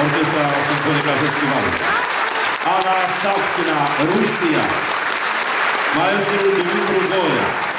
Orkestra Simfonika Hrvatski Mali. Ana Savkina, Rusija. Maestru Dimitru Golja.